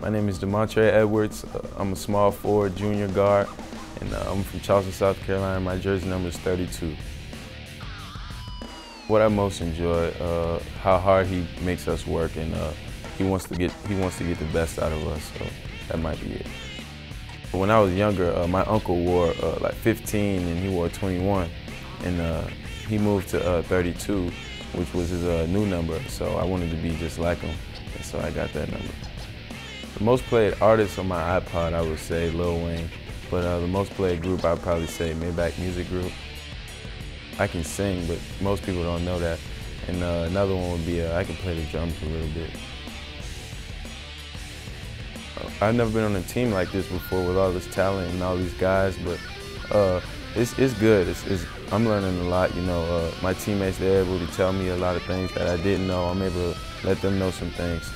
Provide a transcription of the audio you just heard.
My name is D'Montre Edwards. Uh, I'm a small forward, junior guard, and uh, I'm from Charleston, South Carolina. My jersey number is 32. What I most enjoy, uh, how hard he makes us work, and uh, he wants to get he wants to get the best out of us. So that might be it. When I was younger, uh, my uncle wore uh, like 15 and he wore 21, and he moved to 32, which was his new number. So I wanted to be just like him, and so I got that number. The most played artist on my iPod, I would say Lil Wayne. But uh, the most played group, I'd probably say Maybach Music Group. I can sing, but most people don't know that. And uh, another one would be uh, I can play the drums a little bit. Uh, I've never been on a team like this before with all this talent and all these guys, but uh, it's, it's good. It's, it's, I'm learning a lot. You know, uh, my teammates, they're able to tell me a lot of things that I didn't know. I'm able to let them know some things.